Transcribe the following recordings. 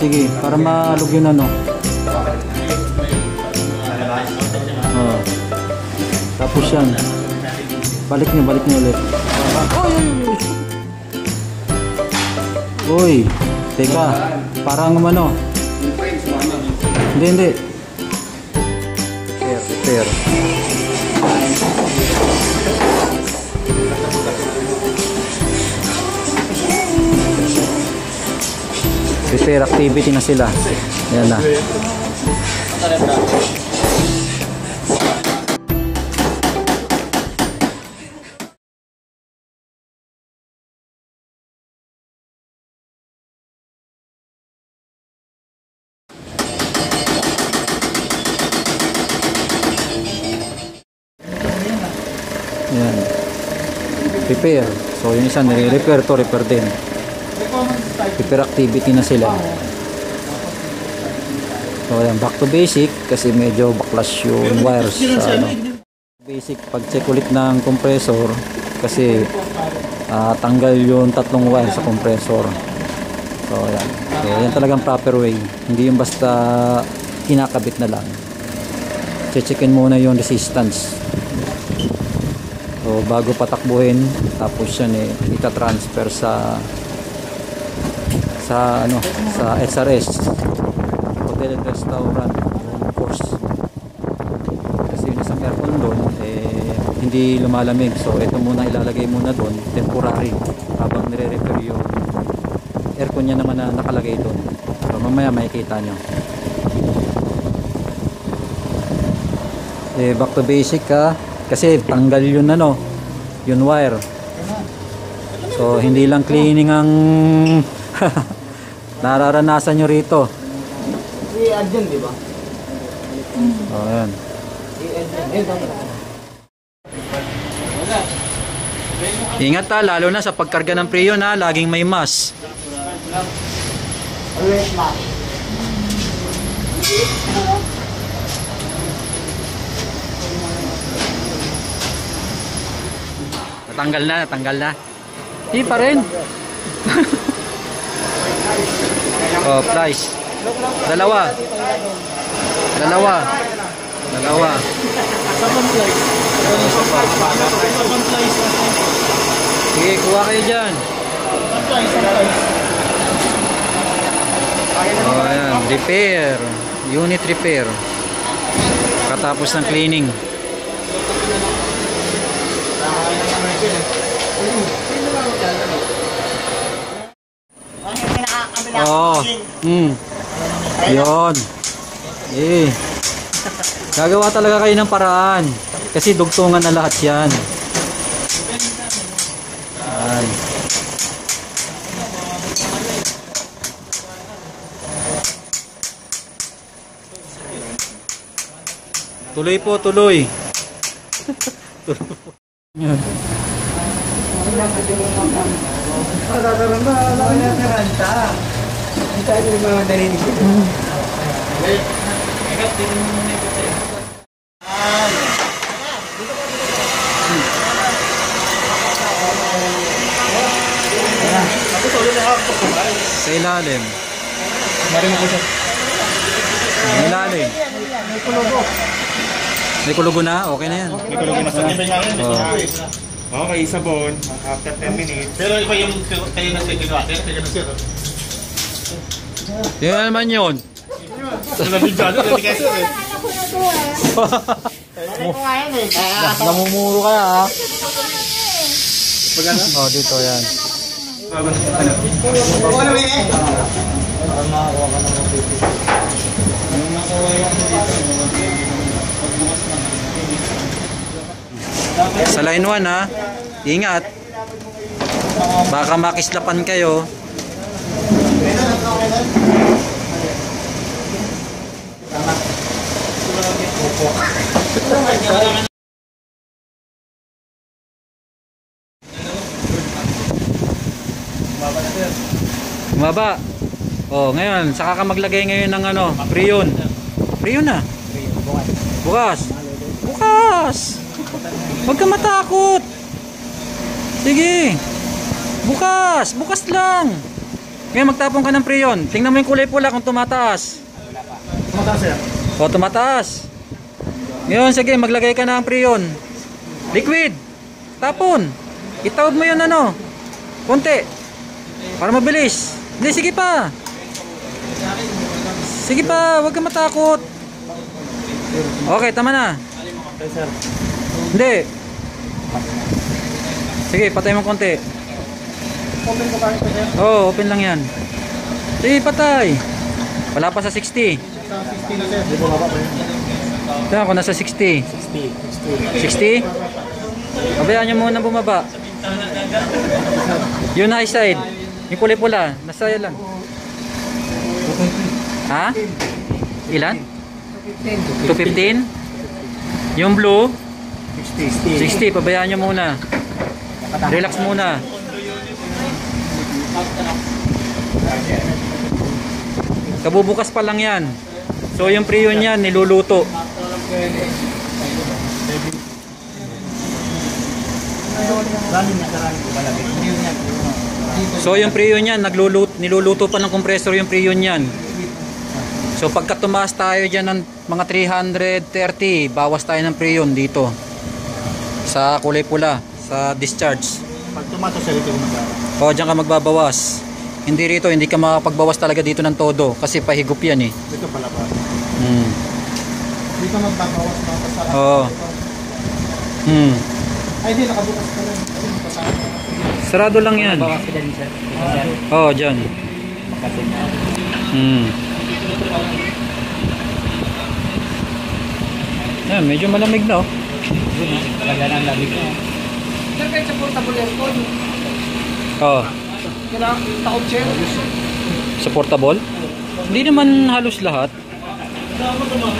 sige. Para malog yun ano. Oh. Tapos yan. Balik niyo, balik niyo ulit. Uy, teka. Parang ano. Hindi, hindi. Repair, repair. Repair activity na sila. Yan na. Yan. Repair. So yung isa nire-repair to, repair din. Repair activity na sila. So yan, back to basic kasi medyo backlash yung wires sa ano. Basic pag-check ulit ng compressor kasi ah, tanggal yung tatlong wire sa compressor. So yan. So yan talagang proper way. Hindi yung basta kinakabit na lang. Checkin muna yung resistance. So bago patakbuhin, tapos yan eh ita-transfer sa sa ano, sa SRS Hotel and Restaurant yung course. Kasi yung isang aircon doon eh hindi lumalamig. So ito muna ilalagay muna doon, temporary habang nire-repair yung aircon niya naman na nakalagay doon. So mamaya makikita nyo. Eh back to basic ka kasi tanggal yun ano, yun wire. So hindi lang cleaning ang nararanasan nyo rito. I-add yan, di ba? O yan. I-add yan. Bakit? Ingat ha, lalo na sa pagkarga ng preyon ha, laging may mas. Always ma. Natanggal na, natanggal na. Hindi pa rin. oh, price. Dalawa. Dalawa. Dalawa. Sige, kuha kayo dyan. Oh, ayan. Repair. Unit repair. Katapos ng cleaning. Oo. Oh. Hmm. Yun. Eh. Gagawa talaga kayo ng paraan. Kasi dugtungan na lahat yan. Yan. Tuloy po, tuloy. tuloy po. Yan. Hindi tayo yung mga narinig ko. Sa ilalim. Marin ko siya. Sa ilalim. May kulugo. May kulugo na? Okay na yan. May kulugin na sa Oh. Okay, sabon. After 10 minutes. Pero iba yung kayo na sa ginawa. Kayo na sir. Yan naman yun. Namumuro ka ha. Oh, dito yan. Sa line 1 ha. Ingat. Baka makislapan kayo. Bumaba. Oh, ngayon, saka ka maglagay ngayon ng ano, prion. Prion na. Bukas. Bukas. Huwag ka matakot. Sige. Bukas. Bukas lang. Ngayon magtapon ka ng preyon. Tingnan mo yung kulay pula kung tumataas. Tumataas sir. O tumataas. Ngayon sige, maglagay ka ng preyon. Liquid. Tapon. Itawad mo yun ano. Konti. Para mabilis. Hindi, sige pa. Sige pa, huwag ka matakot. Okay, tama na. Hindi. Sige, patay mo konti. Open ko tayo sir. Oo, oh, open lang yan. Sige, patay. Wala pa sa 60. Sa 60 na sir. Di ba pa yun? Tingnan ko, nasa 60. 60. 60? Pabayaan nyo muna bumaba. Yung high side. Yung kulay pula. Nasa yan lang. Ha? Ilan? 215? Yung blue? 60. 60. Pabayaan nyo muna. Relax muna. Kabubukas pa lang yan. So yung prion yan, niluluto. So yung prion yan, nagluluto, niluluto pa ng compressor yung prion yan. So pagka tumaas tayo dyan ng mga 330, bawas tayo ng prion dito. Sa kulay pula, sa discharge. Pag tumato sir, ito yung mag O dyan ka magbabawas. Hindi rito, hindi ka makapagbawas talaga dito ng todo. Kasi pahigop yan eh. Dito pala pa. Hmm. Dito magbabawas mga kasama. Oo. Hmm. Ay, di, nakabukas pa lang. Sarado lang yan. Bawas ka din sir. Oo, oh, dyan. Hmm. Yan, medyo malamig na oh. ha. Talaga na ang lamig ko. Sir, kahit sa portable aircon, Oh, kailangan takot chair. sa portable. Hindi naman halos lahat.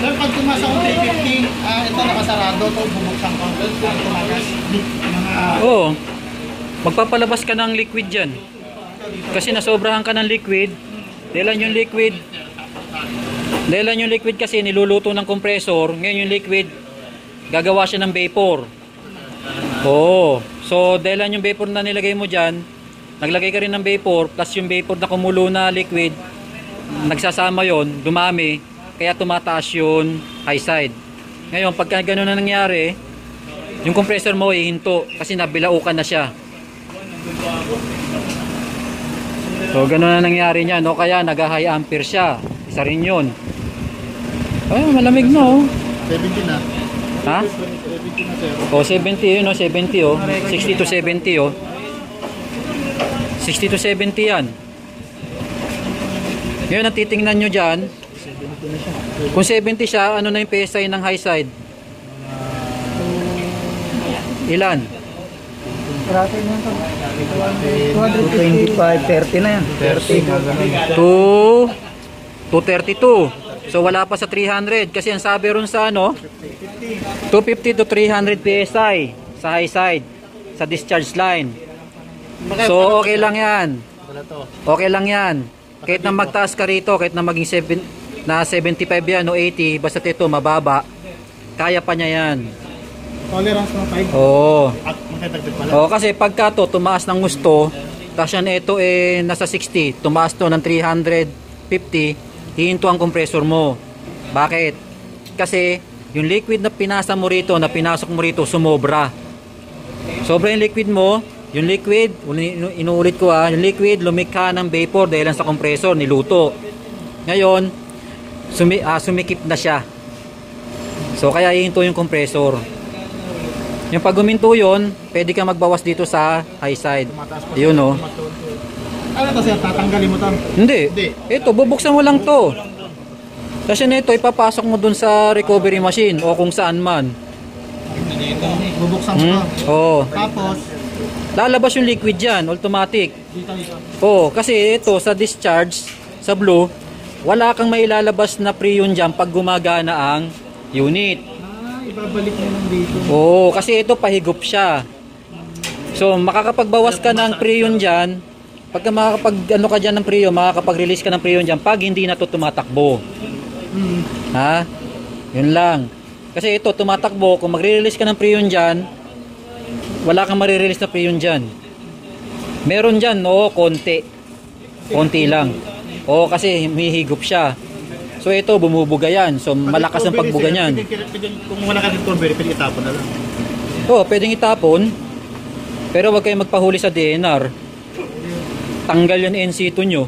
Sir, pag tumas ako 350, ah, ito nakasarado to, bubuksan ko. Pag tumagas, mga Oo. Magpapalabas ka ng liquid dyan. Kasi nasobrahan ka ng liquid. Dahilan yung liquid. Dahilan yung liquid kasi niluluto ng compressor. Ngayon yung liquid, gagawa siya ng vapor. Oo. So, dahilan yung vapor na nilagay mo dyan, naglagay ka rin ng vapor, plus yung vapor na kumulo na liquid, nagsasama yon dumami, kaya tumataas yung high side. Ngayon, pagka gano'n na nangyari, yung compressor mo ihinto kasi nabilaukan na siya. So, gano'n na nangyari niya, no? Kaya nag-high ampere siya. Isa rin yun. Ay, malamig na, oh. 70 na. Ha? 70 na sir. O, 70 yun, oh. 70, oh. 60 to 70, oh. 60 to 70 yan. Ngayon, ang titingnan nyo dyan, kung 70 siya, ano na yung PSI ng high side? Ilan? Karate na ito. 225, 30 na yan. 30 na ganun. 2 232. So wala pa sa 300 kasi ang sabi ron sa ano 250 to 300 PSI sa high side sa discharge line. So okay lang 'yan. Wala to. Okay lang 'yan. Kahit na magtaas ka rito, kahit na maging 7 na 75 yan o 80, basta ito mababa, kaya pa niya 'yan. Tolerance ng 5. Oo. At pala. Oo, kasi pagka to tumaas ng gusto, tapos yan ito eh nasa 60, tumaas to ng 350, hihinto ang compressor mo. Bakit? Kasi yung liquid na pinasa mo rito, na pinasok mo rito, sumobra. Sobra yung liquid mo, yung liquid, uli- inu- inuulit ko ah, yung liquid lumikha ng vapor dahil lang sa compressor, niluto. Ngayon, sumi, ah, sumikip na siya. So kaya hihinto yung compressor. Yung pag guminto yun, pwede ka magbawas dito sa high side. Yun oh. Ano to sir? Tatanggalin mo to. Hindi. Hindi. Ito, bubuksan mo lang to. Kasi nito, ipapasok mo dun sa recovery machine o kung saan man. Bubuksan mo Hmm? to. Oo. Tapos, Lalabas yung liquid dyan, automatic. dito dito. Oo, kasi ito, sa discharge, sa blue, wala kang mailalabas na preon dyan pag gumagana ang unit. Ah, ibabalik mo lang dito. Oo, kasi ito pahigop siya. So, makakapagbawas ka ng preon dyan. Pagka makakapag ano ka dyan ng preon, makakapag-release ka ng preon dyan pag hindi na to tumatakbo. Hmm. Ha? Yun lang. Kasi ito, tumatakbo. Kung magre-release ka ng preon dyan, wala kang marirelease na preon dyan. Meron dyan, no, konti. Konti lang. Oo, kasi humihigop siya. So ito, bumubuga yan. So malakas ang pagbuga niyan. Kung wala ka ng strawberry, pwede itapon na lang. Oo, pwedeng itapon. Pero wag kayong magpahuli sa DNR. Tanggal yan NC2 nyo.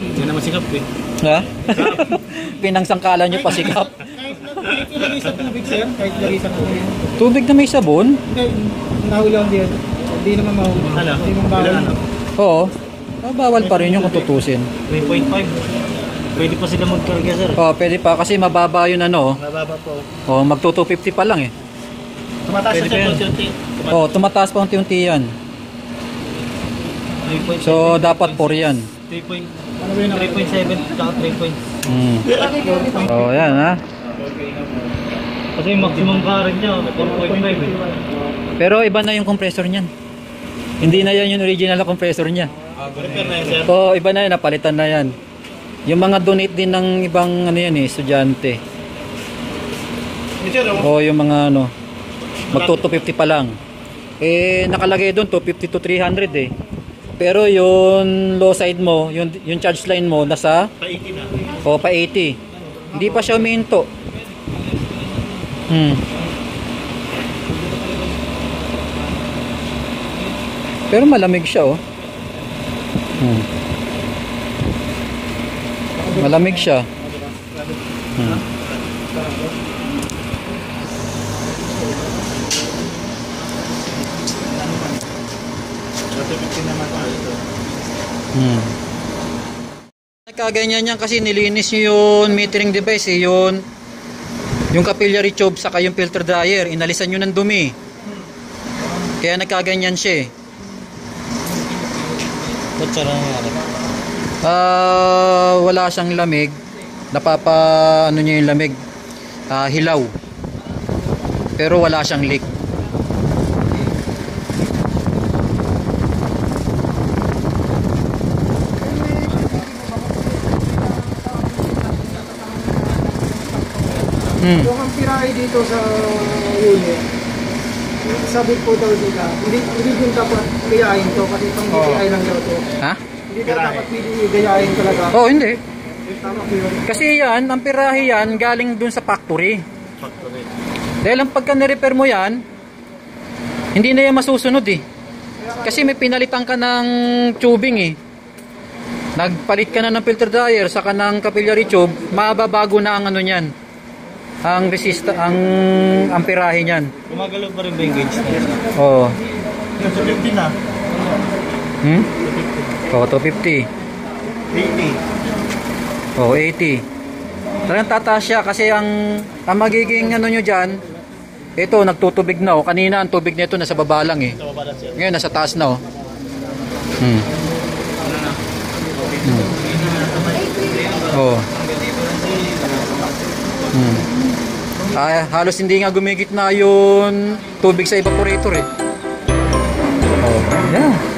Hindi naman sikap eh. Ha? Pinangsangkalan nyo pasikap. Kahit kahit ilagay sa tubig, sir. Kahit ilagay sa tubig. Tubig na may sabon? Hindi, nahuli ako diyan. Hindi naman mahuli. Ano? Hindi naman bawal. Ilan ano? Oo. Ah, bawal pa rin yung kung tutusin. 3.5. Pwede pa sila magkarga sir. Oo, pwede pa kasi mababa yun ano. Mababa po. Oo, magto 250 pa lang eh. Tumataas Pwede na unti-unti. Oo, tumataas pa unti-unti yan. 3.7. So, dapat 4 yan. 3.7. Ano ba yun? 3.7 tsaka 3.7. Hmm. Oo, yan ha. Kasi yung maximum current niya, 1.5 eh. Pero iba na yung compressor niyan. Hindi na yan yung original na compressor niya. Sir. Oo, iba na yan, napalitan na yan. Yung mga donate din ng ibang ano yan eh, estudyante. Oh. O yung mga ano, magto 250 pa lang. Eh, nakalagay doon 250 to 300 eh. Pero yung low side mo, yung, yung charge line mo, nasa Pa 80 na. o pa 80. Hindi pa siya uminto. Hmm. Pero malamig siya oh. Hmm. Malamig siya. Hmm. Hmm. Nagkaganyan yan kasi nilinis nyo yung metering device eh, yun yung capillary tube saka yung filter dryer, inalisan nyo ng dumi. Kaya nagkaganyan siya eh. Ba't siya nangyari? Ah, wala siyang lamig. Napapa ano niya yung lamig. Ah, hilaw. Pero wala siyang leak. Hmm. Yung ang pirahe dito sa unit, sabi po daw nila, hindi, hindi din dapat gayahin to kasi pang DTI lang daw to. Ha? Hindi daw dapat pwede gayahin talaga. Oh, hindi. Tama po yun. Kasi yan, ang pirahe yan galing dun sa factory. Factory. Dahil ang pagka nirepair mo yan, hindi na yan masusunod eh. Kasi may pinalitan ka ng tubing eh. Nagpalit ka na ng filter dryer saka ng capillary tube, mababago na ang ano niyan. Ang resist ang amperahe niyan. Gumagalaw pa rin ba yung gauge yun? Oo. Nasa 50 na. Hmm? Oo, 250. 80. Oo, 80. Talagang tataas siya kasi ang ang magiging ano nyo dyan, ito nagtutubig na oh. Kanina ang tubig nito nasa baba lang eh. Ngayon nasa taas na oh. Hmm. Hmm. Oh. Hmm. Ah, halos hindi nga gumigit na yung tubig sa evaporator eh. Oh, yeah.